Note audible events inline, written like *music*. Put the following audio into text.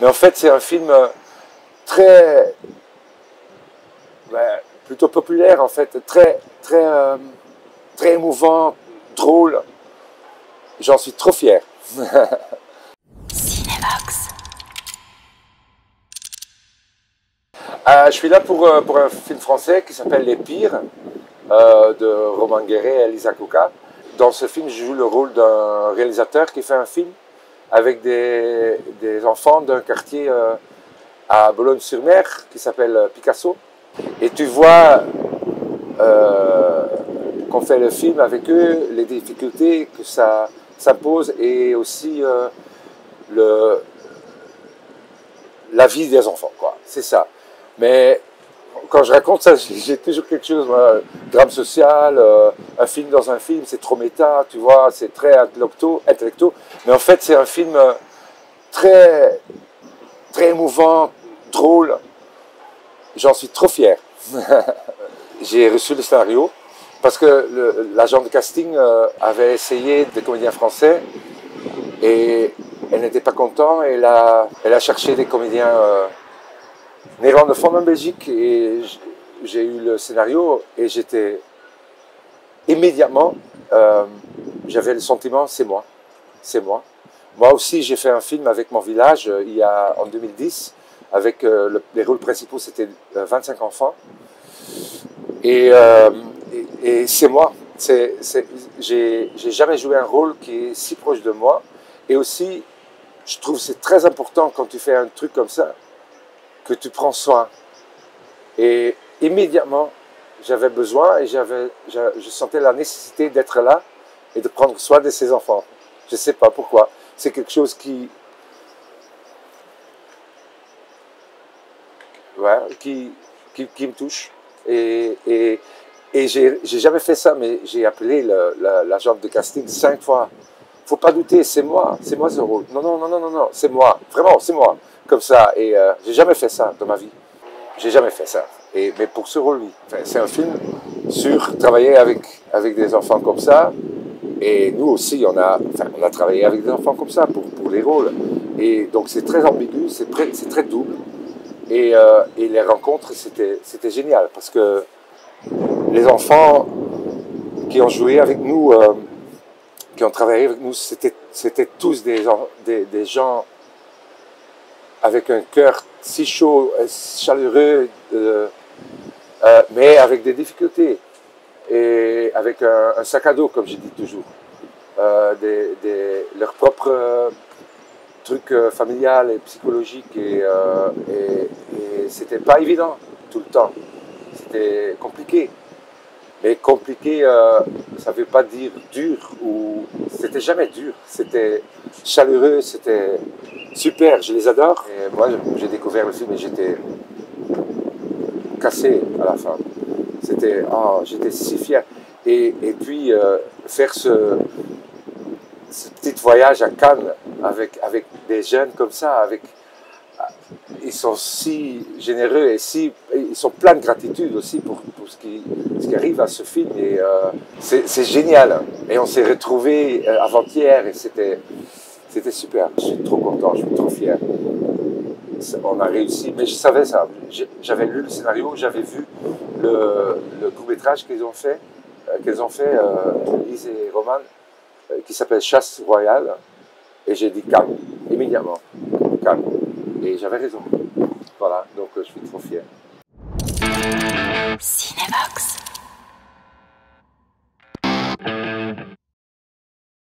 Mais en fait, c'est un film très, ben, plutôt populaire en fait, très, très, euh, très émouvant, drôle. J'en suis trop fier. *laughs* Cinevox. Euh, je suis là pour, euh, pour un film français qui s'appelle Les Pires de Romain Guéret et Elisa Kouka. Dans ce film, je joue le rôle d'un réalisateur qui fait un film avec des, des enfants d'un quartier à Boulogne-sur-Mer qui s'appelle Picasso. Et tu vois euh, qu'on fait le film avec eux, les difficultés que ça, ça pose et aussi euh, le, la vie des enfants. C'est ça. Mais quand je raconte ça, j'ai toujours quelque chose, drame social, euh, un film dans un film, c'est trop méta, tu vois, c'est très intellecto. Mais en fait, c'est un film très, très émouvant, drôle. J'en suis trop fier. *laughs* J'ai reçu le scénario parce que l'agent de casting euh, avait essayé des comédiens français et elle n'était pas contente. Elle a, elle a cherché des comédiens euh, néerlandophones en Belgique et j'ai eu le scénario et j'étais immédiatement, euh, j'avais le sentiment, c'est moi, c'est moi. Moi aussi, j'ai fait un film avec mon village il y a en 2010 avec euh, les rôles principaux, c'était 25 euh, enfants. Euh, et, et, c'est moi. J'ai jamais joué un rôle qui est si proche de moi. Et aussi, je trouve c'est très important quand tu fais un truc comme ça, que tu prends soin. Et immédiatement, j'avais besoin et j'avais, je, sentais la nécessité d'être là et de prendre soin de ces enfants. Je ne sais pas pourquoi. C'est quelque chose qui, qui, qui, me touche. Et, et, et j'ai jamais fait ça, mais j'ai appelé l'agent de casting cinq fois. Faut pas douter, c'est moi, c'est moi ce. Non, non, non, non, non, non, c'est moi, vraiment, c'est moi. Comme ça. Et euh, j'ai jamais fait ça dans ma vie. J'ai jamais fait ça. Et, mais pour ce rôle, oui. c'est un film sur travailler avec, avec des enfants comme ça. Et nous aussi, on a, enfin, on a travaillé avec des enfants comme ça pour, pour les rôles. Et donc c'est très ambigu, c'est très double. Euh, et, les rencontres, c'était génial parce que les enfants qui ont joué avec nous, euh, qui ont travaillé avec nous, c'était tous des, des, gens avec un cœur si chaud, chaleureux, euh, mais avec des difficultés et avec un, sac à dos, comme je dis toujours. Des, des, leur propre truc euh, familial et psychologique et, euh, et, c'était pas évident tout le temps. C'était compliqué. Mais compliqué, euh, ça veut pas dire dur ou c'était jamais dur. C'était chaleureux, c'était super. Je les adore. Et moi, j'ai découvert le film et j'étais cassé à la fin. C'était, oh, j'étais si fier. Et, et puis faire ce, ce petit voyage à Cannes avec, avec des jeunes comme ça, avec, ils sont si généreux et si, ils sont pleins de gratitude aussi pour, pour ce, qui, ce, qui, arrive à ce film. Et euh, c'est génial. Et on s'est retrouvés euh, avant-hier et c'était super. Je suis trop content, je suis trop fier. On a réussi, mais je savais ça. J'avais lu le scénario, j'avais vu le, court métrage qu'ils ont fait, euh, qu'ils ont fait, Lise et Roman, qui s'appelle Chasse royale. Et j'ai dit calme, immédiatement, calme. Et j'avais raison. Voilà, donc euh, je suis trop fier.